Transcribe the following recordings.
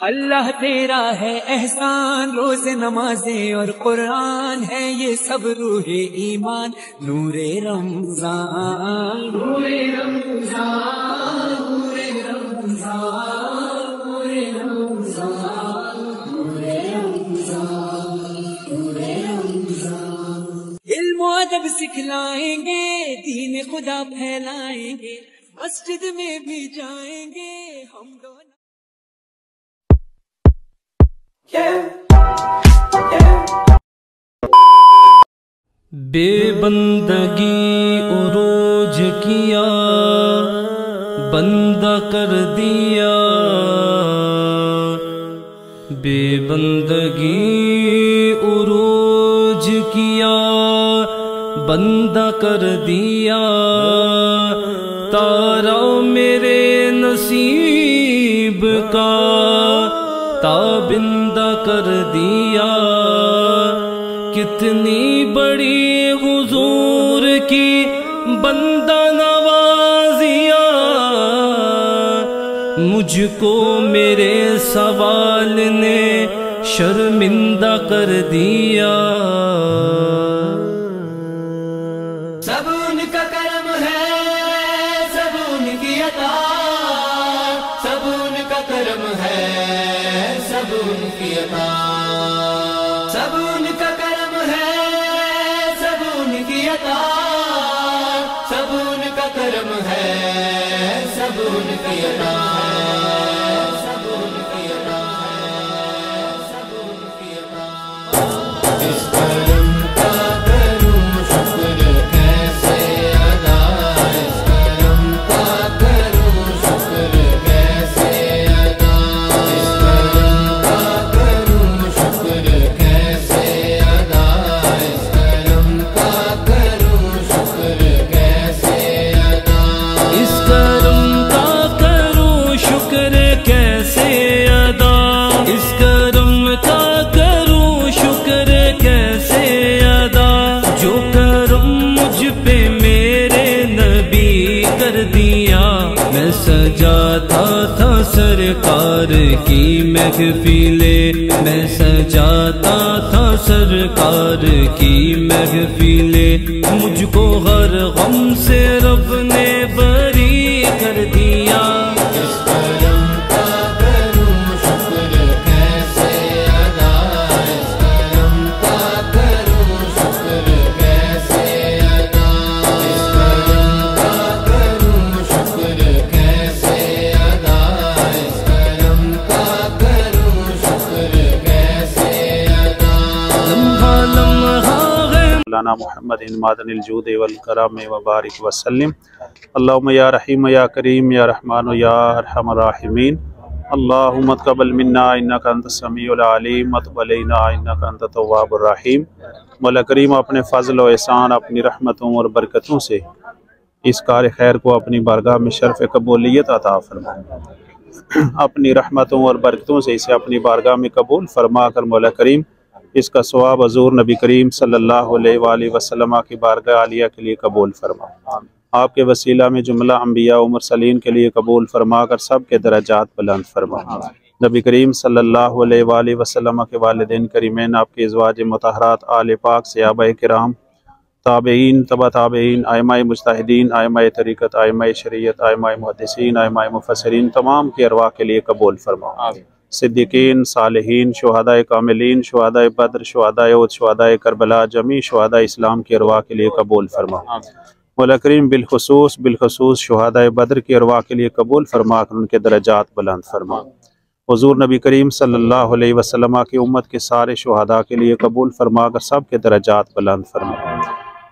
اللہ تیرا ہے احسان روز نمازیں اور قرآن ہے یہ سب روح ایمان نور رمضان نور رمضان نور رمضان نور رمضان نور رمضان نور رمضان علم و ادب سکھلائیں گے دین خدا پھیلائیں گے مسجد میں بھی جائیں گے ہم دونوں بے بندگی عروج کیا، بندہ کر دیا۔ بے بندگی عروج کیا، بندہ کر دیا۔ تارا میرے نصیب کا تابندہ کر دیا۔ کتنی بڑی حضور کی بندہ نوازیا مجھ کو میرے سوال نے شرمندہ کر دیا۔ ان عطا سب ان کا کرم ہے سب ان کی عطا۔ سب ان کا کرم ہے سب ان کی عطا۔ سجاتا تھا سرکار کی محفلیں۔ میں سجاتا تھا سرکار کی محفلیں۔ مجھ کو ہر غم سے رب نے بری مولانا محمد مادن الجود والکرم وبارک وسلم۔ اللہم یا رحیم یا کریم یا رحمان یا ارحم الراحمین۔ اللہم تقبل منا انکا انت السمیع العلیم۔ وتب انکا انت التواب الرحیم۔ مولا کریم، اپنے فضل و احسان، اپنی رحمتوں اور برکتوں سے اس کار خیر کو اپنی بارگاہ میں شرف قبولیت عطا فرما۔ اپنی رحمتوں اور برکتوں سے اسے اپنی بارگاہ میں قبول فرما کر مولا کریم اس کا ثواب حضور نبی کریم صلی اللہ علیہ وآلہ وسلم کی بارگاہ عالیہ کے لیے قبول فرما۔ آپ کے وسیلہ میں جملہ انبیاء و مرسلین کے لیے قبول فرما کر سب کے درجات بلند فرما۔ نبی کریم صلی اللہ علیہ وآلہ وسلم کے والدین کریمین آپ کے ازواج متحرات آل پاک صحابہ کرام تابعین تبا تابعین آئمہ مجتہدین آئمہ طریقت آئمہ شریعت آئمہ محدثین آئمہ مفسرین تمام کی ارواح کے لیے قبول فرما۔ صدیقین صالحین شہداء کاملین شہداء بدر شہداء عود شہداء کربلا جمی شہداء اسلام کی ارواح کے لیے قبول فرما۔ مولا کریم بالخصوص بالخصوص شہداء بدر کی ارواح کے لیے قبول فرما کر ان کے درجات بلند فرما۔ حضور نبی کریم صلی اللہ علیہ وسلم کی امت کے سارے شہداء کے لیے قبول فرما کر سب کے درجات بلند فرما۔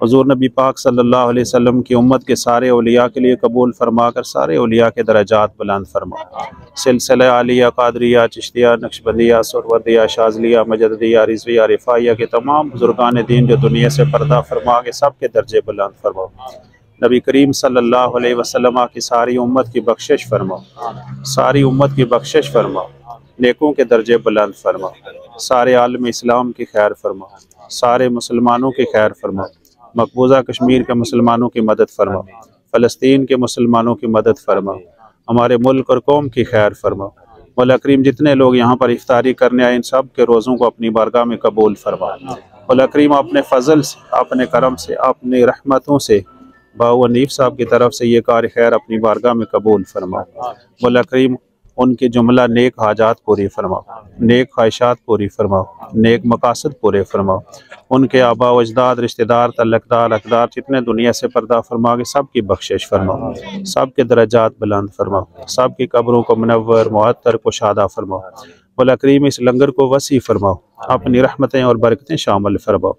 حضور نبی پاک صلی اللہ علیہ وسلم کی امت کے سارے اولیاء کے لیے قبول فرما کر سارے اولیاء کے درجات بلند فرما۔ سلسلہ عالیہ، قادریہ، چشتیہ، نقشبندیہ، سروردیہ شازلیہ مجددیہ، رضویہ رفائیہ کے تمام بزرگان دین جو دنیا سے پردہ فرما کے سب کے درجے بلند فرما۔ نبی کریم صلی اللہ علیہ وسلم کی ساری امت کی بخشش فرما۔ ساری امت کی بخشش فرما۔ نیکوں کے درجے بلند فرما۔ سارے عالم اسلام کی خیر فرما۔ سارے مسلمانوں کی خیر فرما۔ مقبوضہ کشمیر کے مسلمانوں کی مدد فرما۔ فلسطین کے مسلمانوں کی مدد فرما۔ ہمارے ملک اور قوم کی خیر فرما۔ مولا کریم، جتنے لوگ یہاں پر افطاری کرنے آئے، ان سب کے روزوں کو اپنی بارگاہ میں قبول فرما۔ مولا کریم اپنے فضل سے اپنے کرم سے اپنی رحمتوں سے باو ونیف صاحب کی طرف سے یہ کار خیر اپنی بارگاہ میں قبول فرما۔ مولا کریم ان کے جملہ نیک حاجات پوری فرما نیک خواہشات پوری فرما نیک مقاصد پورے فرما ان کے آبا و اجداد، رشتہ دار تعلق دار اقدار جتنے دنیا سے پردہ فرما کے سب کی بخشش فرما سب کے درجات بلند فرما سب کی قبروں کو منور، معطر کو شادہ فرما مولا کریم اس لنگر کو وسیع فرماؤ۔ اپنی رحمتیں اور برکتیں شامل فرماؤ۔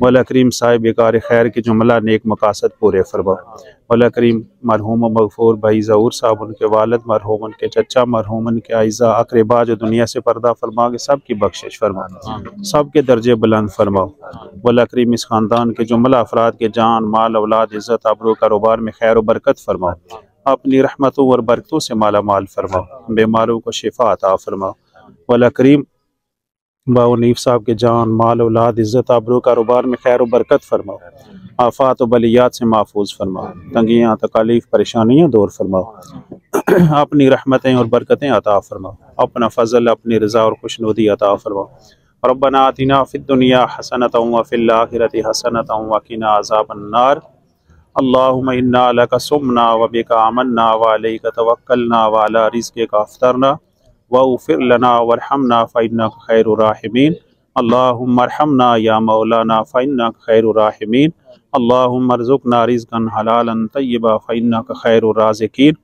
مولا کریم صاحب کار خیر کی جملہ نیک مقاصد پورے فرماؤ۔ مولا کریم مرحوم و مغفور بھائی ظہور صاحب ان کے والد مرحوم ان کے چچا مرحوم ان کے عائزہ اقربا جو دنیا سے پردہ فرما کے سب کی بخشش فرماؤ سب کے درجے بلند فرماؤ مولا کریم اس خاندان کے جملہ افراد کے جان مال اولاد عزت عبرو کاروبار میں خیر و برکت فرماؤ اپنی رحمتوں اور برکتوں سے مالا مال فرماؤ بیماروں کو شفا عطا فرماؤ مولا کریم باو نیف صاحب کے جان، مال، اولاد، عزت، آبرو، کاروبار میں خیر و برکت فرماؤ۔ آفات و بلیات سے محفوظ فرماؤ۔ تنگیاں، تکالیف، پریشانیاں دور فرماؤ۔ اپنی رحمتیں اور برکتیں عطا فرماؤ۔ اپنا فضل، اپنی رضا اور خوشنودی عطا فرماؤ۔ ربنا آتنا فی الدنیا حسنتا و فی الاخرت حسنتا و قنا عذاب النار۔ اللہم انا لکا سمنا و بکا آمنا و توکلنا و علی رزق کا افطرنا واغفر لنا وارحمنا فإنك خير الراحمين. اللهم ارحمنا يا مولانا فإنك خير الراحمين. اللهم ارزقنا رزقا حلالا طيبا فإنك خير الرازقين.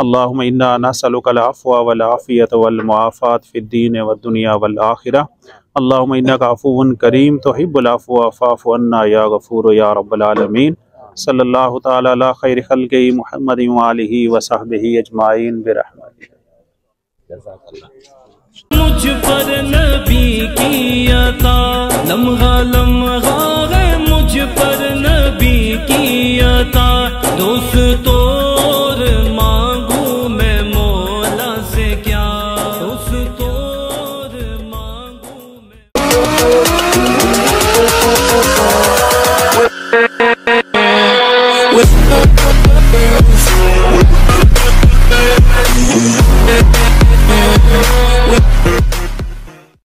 اللهم إنا نسألك العفو والعافية والمعافاة في الدين والدنيا والآخرة. اللهم إنك عفو كريم تحب العفو فاعف عنا يا غفور يا رب العالمين. صلى الله تعالى على خير خلقه محمد وآله وصحبه مجھ پر نبی کی عطا لمحہ لمحہ ہے مجھ پر نبی کی عطا۔ دوست